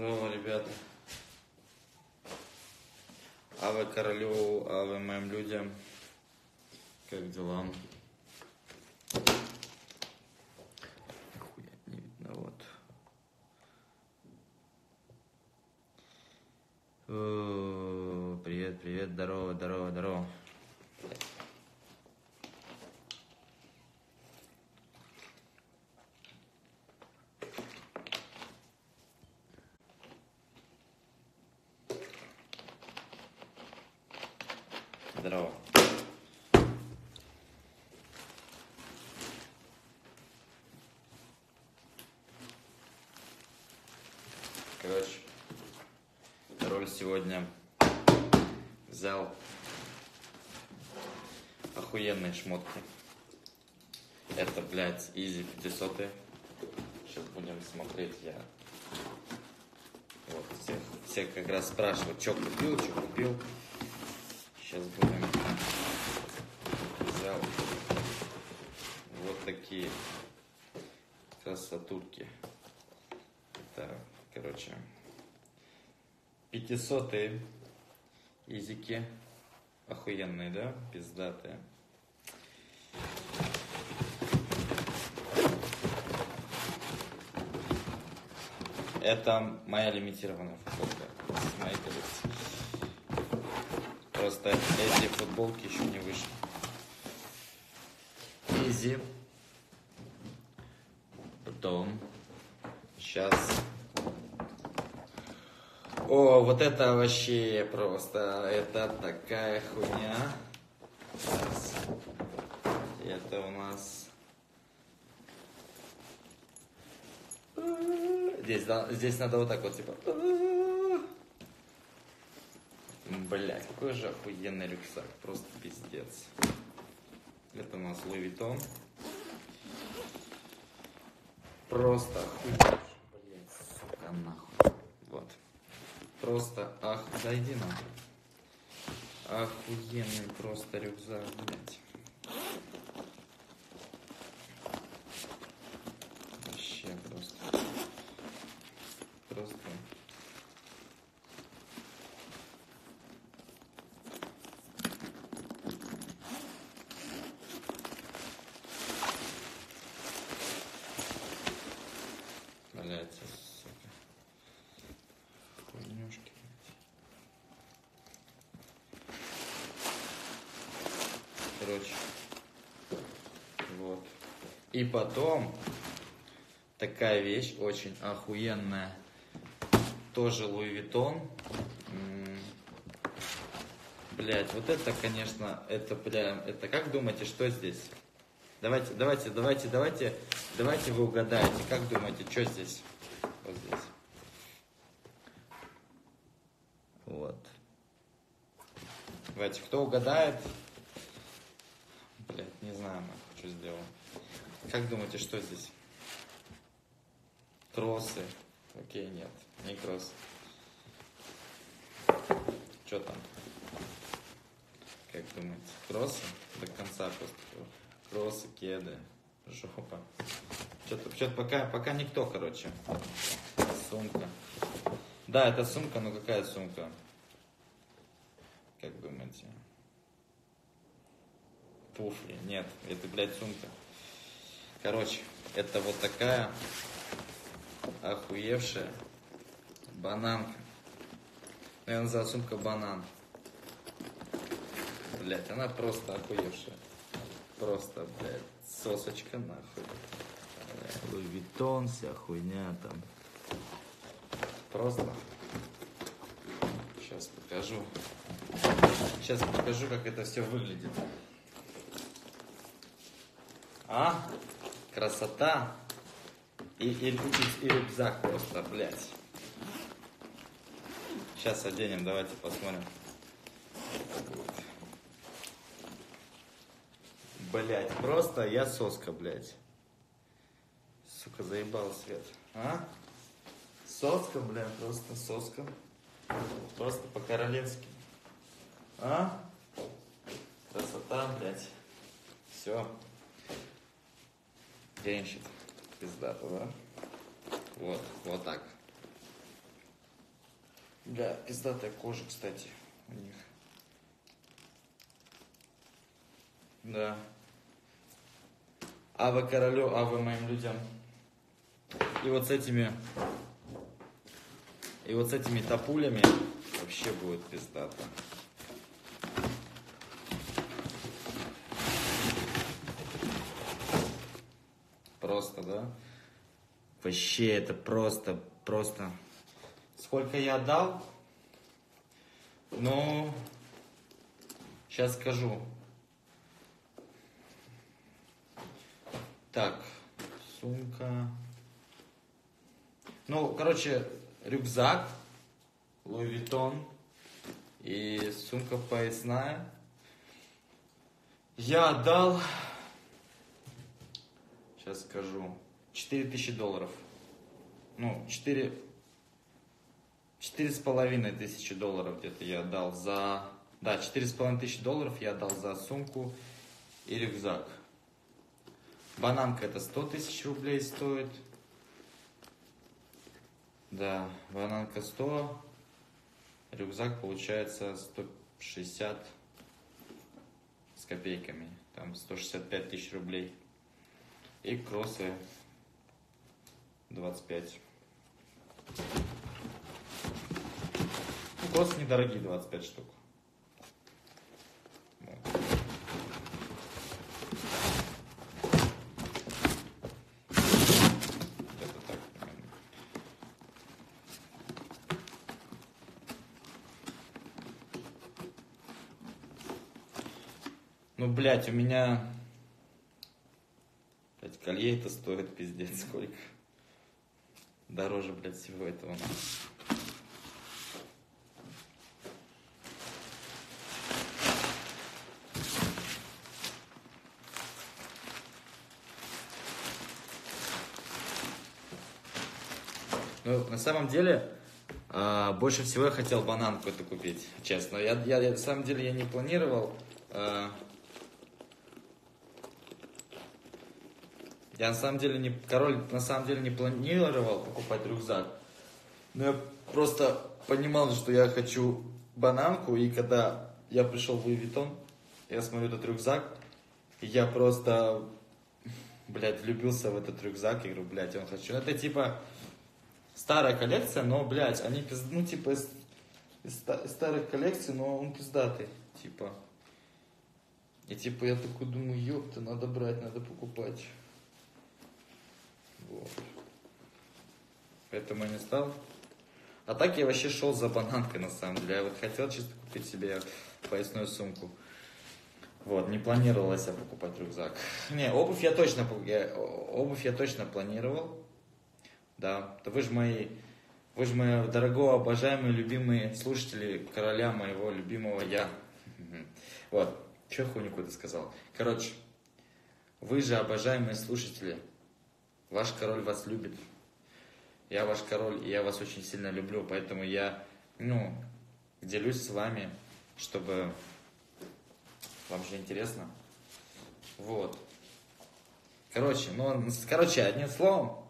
Здорово, ребята. Аве королю, аве моим людям. Как дела? Нихуя не видно, вот. О, Привет, привет, здорово, здорово, здорово. Здорово. Короче, роль сегодня взял охуенные шмотки. Это, блядь, Easy 500. Сейчас будем смотреть я. Вот, всех, всех как раз спрашивают, что купил, что купил. Сейчас будем взял вот такие красотурки. Это, короче, 500 изики. Охуенные, да? Пиздатые. Это моя лимитированная футболка с моей коллекции. Просто эти футболки еще не вышли. Изи. Потом. Сейчас. О, вот это вообще просто. Это такая хуйня. Сейчас. Это у нас. Здесь, да, здесь надо вот так вот, типа. Блять, какой же охуенный рюкзак. Просто пиздец. Это у нас Louis Vuitton. Просто охуенно. Блять, сука, нахуй. Вот. Просто ах... Зайди нахуй. Охуенный просто рюкзак, блять. Вообще просто. Просто. Блять, сука. Хуйнюшки. Короче. Вот. И потом такая вещь очень охуенная. Тоже Луи Виттон. Блять, вот это, конечно, это прям, это как думаете, что здесь? Давайте, давайте, давайте, давайте, давайте вы угадаете, как думаете, что здесь? Вот здесь. Вот. Давайте, кто угадает? Блять, не знаю, нахуй, что сделал. Как думаете, что здесь? Кроссы. Окей, нет, не кроссы. Что там? Как думаете? Кроссы? До конца просто. Кроссы, кеды, жопа. Что-то, что-то пока, пока никто, короче. Сумка. Да, это сумка, но какая сумка? Как думаете? Туфли. Нет, это, блядь, сумка. Короче, это вот такая охуевшая бананка. Я называю сумка банан. Блять, она просто охуевшая. Просто, блядь, сосочка нахуй. Луи Виттон, вся хуйня там. Просто. Сейчас покажу. Сейчас покажу, как это все выглядит. А? Красота. И, и, и, и рюкзак просто, блядь. Сейчас оденем, давайте посмотрим. Блять, просто я соска, блядь. Сука, заебал свет. А? Соска, блядь, просто соска. Просто по-королевски. А? Красота, блядь. Все. Денщик. Пиздато, да? Вот, вот так. Бля, пиздатая кожа, кстати, у них. Да. А вы королю, а вы моим людям. И вот с этими... И вот с этими топулями вообще будет пиздато. Просто, да? Вообще это просто, просто... Сколько я дал? Ну, сейчас скажу. Так, сумка. Ну, короче, рюкзак, Луи Виттон и сумка поясная. Я отдал, сейчас скажу, 4000 долларов. Ну, 4, четыре с половиной тысячи долларов где-то я отдал за... Да, четыре с половиной тысячи долларов я отдал за сумку и рюкзак. Бананка это 100 тысяч рублей стоит. Да, бананка 100. Рюкзак получается 160 с копейками. Там 165 тысяч рублей. И кроссы 25. Ну, кроссы недорогие, 25 штук. Ну, блядь, у меня... Блядь, колье это стоит пиздец сколько. Дороже, блядь, всего этого. Ну, на самом деле, а, больше всего я хотел бананку эту купить, честно. Я, я, я на самом деле я не планировал. А, Я на самом деле не, король на самом деле не планировал покупать рюкзак. Но я просто понимал, что я хочу бананку, и когда я пришел в Луи я смотрю этот рюкзак, и я просто, блядь, влюбился в этот рюкзак, и говорю, блядь, он хочу. Это типа старая коллекция, но, блядь, они, ну, типа, из, из старых коллекций, но он пиздатый, типа. И типа я такой думаю, ёпта, надо брать, надо покупать. Вот. Поэтому я не стал. А так я вообще шел за бананкой на самом деле. Я вот хотел чисто купить себе поясную сумку. Вот, не планировалось я покупать рюкзак. Не, обувь я точно, я, обувь я точно планировал. Да, то вы же мои, вы же мои дорогого, обожаемые, любимые слушатели короля моего любимого я. Вот, что хуйню какую-то сказал. Короче, вы же обожаемые слушатели Ваш король вас любит. Я ваш король, и я вас очень сильно люблю, поэтому я, ну, делюсь с вами, чтобы вам же интересно. Вот. Короче, ну, короче, одним словом,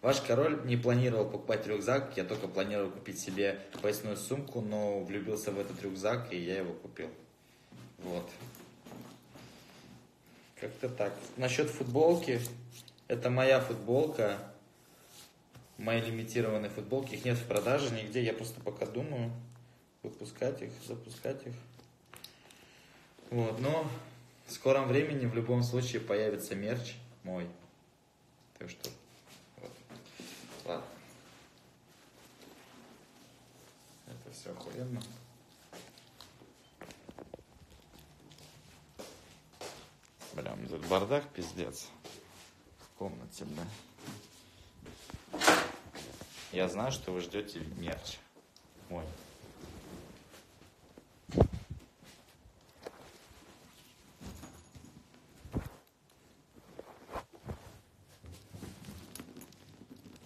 Ваш король не планировал покупать рюкзак, я только планировал купить себе поясную сумку, но влюбился в этот рюкзак, и я его купил. Вот. Как-то так. Насчет футболки, это моя футболка, мои лимитированные футболки, их нет в продаже нигде, я просто пока думаю выпускать их, запускать их. Вот, но в скором времени в любом случае появится мерч мой. Так что Ладно. Это все охуенно. Прям тут бардак пиздец. Комнате, бля. Я знаю, что вы ждете мерч. Мой.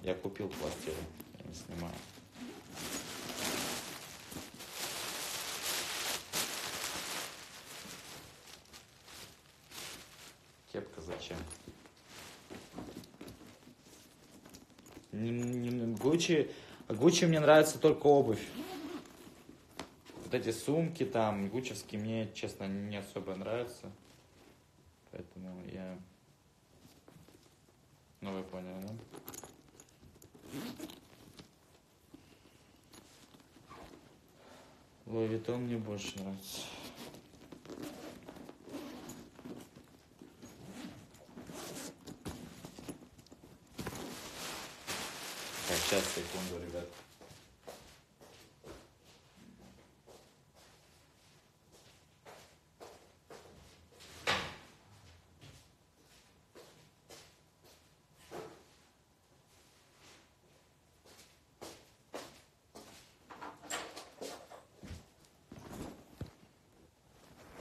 Я купил квартиру, я не снимаю. Кепка зачем? Гуччи, Гуччи мне нравится только обувь. Вот эти сумки там, гучевские, мне, честно, не особо нравятся. Поэтому я... Ну, вы поняли, да? Луи мне больше нравится. Так, сейчас, секунду, ребят.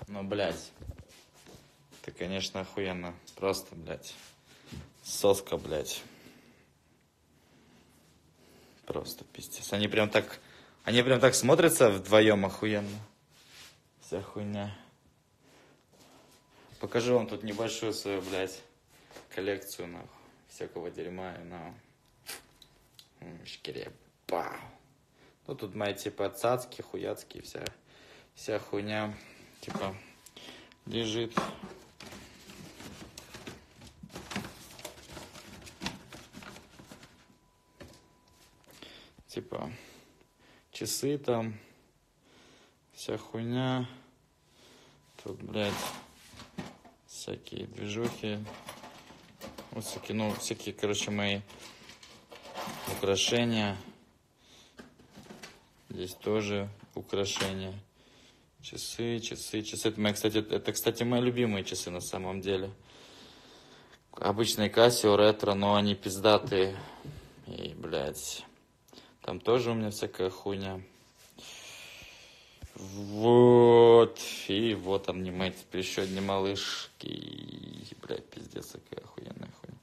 Ну, блядь. Это, конечно, охуенно. Просто, блядь. Соска, блядь. Просто пиздец. Они прям так... Они прям так смотрятся вдвоем охуенно. Вся хуйня. Покажу вам тут небольшую свою, блядь, коллекцию, нахуй. Всякого дерьма, на шкире. Пау. Ну, тут мои, типа, цацки, хуяцкие, вся, вся хуйня, типа, лежит. Типа часы там, вся хуйня. Тут, блядь, всякие движухи. Вот всякие, ну, всякие, короче, мои украшения. Здесь тоже украшения. Часы, часы, часы. Это, мои, кстати, это, кстати, мои любимые часы на самом деле. Обычные Casio, ретро, но они пиздатые. И, блядь, там тоже у меня всякая хуйня. Вот. И вот они мои теперь еще одни малышки. И, блядь, пиздец, какая охуенная хуйня.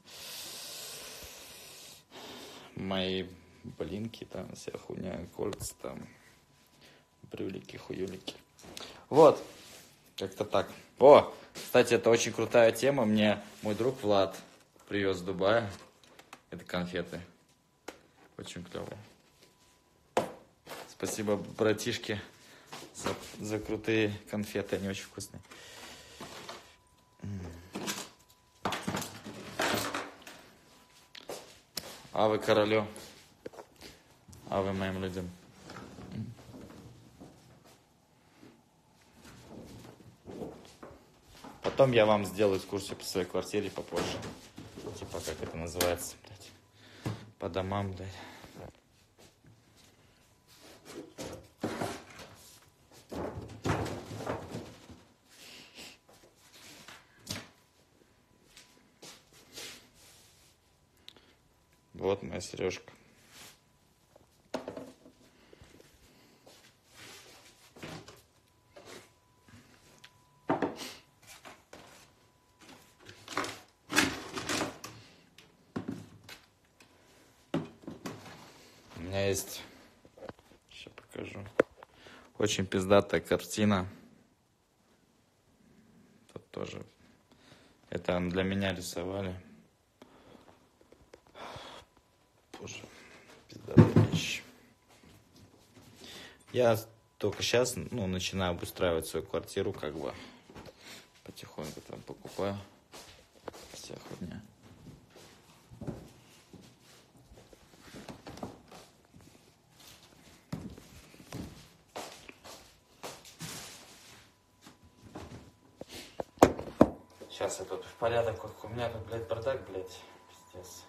Мои блинки там, вся хуйня, кольца там, брюлики, хуюлики. Вот, как-то так. О, кстати, это очень крутая тема. Мне мой друг Влад привез с Дубая. Это конфеты. Очень клевые. Спасибо, братишки, за, за крутые конфеты. Они очень вкусные. А вы королю. А вы моим людям. Потом я вам сделаю экскурсию по своей квартире попозже. Типа, как это называется, блядь. По домам, блядь. Вот моя сережка. У меня есть, сейчас покажу, очень пиздатая картина. Тут тоже, это для меня рисовали. Тоже пиздатая вещь. Я только сейчас, ну, начинаю обустраивать свою квартиру, как бы, потихоньку там покупаю вся хуйня. Сейчас я тут в порядок, у меня тут, блядь, бардак, блядь, пиздец.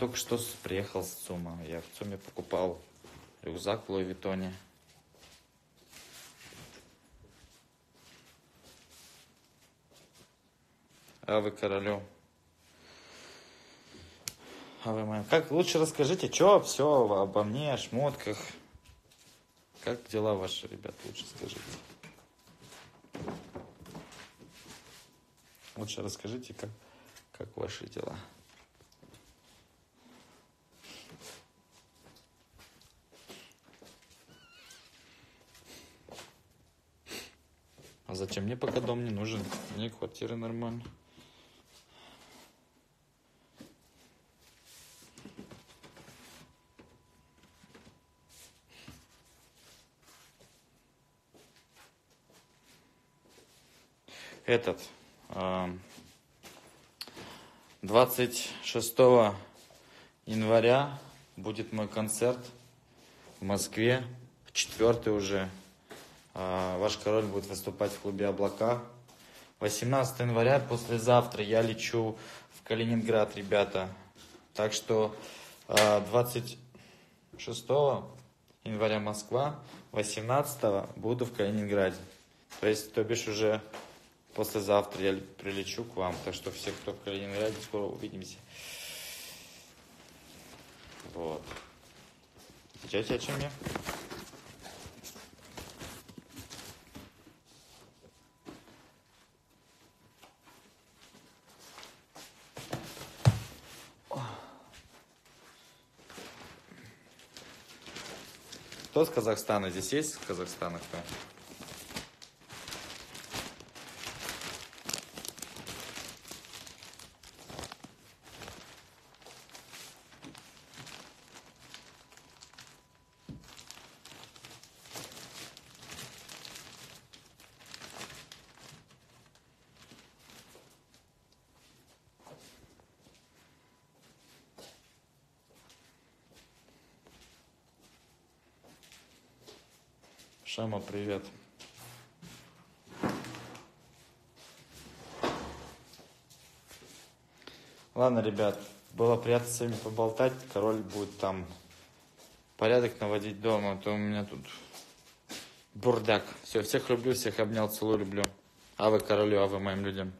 Только что приехал с ЦУМа. Я в ЦУМе покупал рюкзак в Луи Виттоне. А вы королю. А вы моя. Как лучше расскажите, что все обо мне, о шмотках. Как дела ваши, ребят, лучше скажите. Лучше расскажите, как, как ваши дела. Зачем мне пока дом не нужен? Мне квартира нормально. Этот. э, 26 января будет мой концерт в Москве. Четвертый уже. А, Ваш король будет выступать в клубе «Облака». 18 января, послезавтра, я лечу в Калининград, ребята. Так что а, 26 января Москва, 18 буду в Калининграде. То есть, то бишь уже послезавтра я прилечу к вам. Так что все, кто в Калининграде, скоро увидимся. Вот. Отвечайте, о чем я? Кто с Казахстана? Здесь есть с Казахстана кто? Шама, привет. Ладно, ребят, было приятно с вами поболтать. Король будет там порядок наводить дома, а то у меня тут бурдак. Все, всех люблю, всех обнял, целую, люблю. А вы королю, а вы моим людям.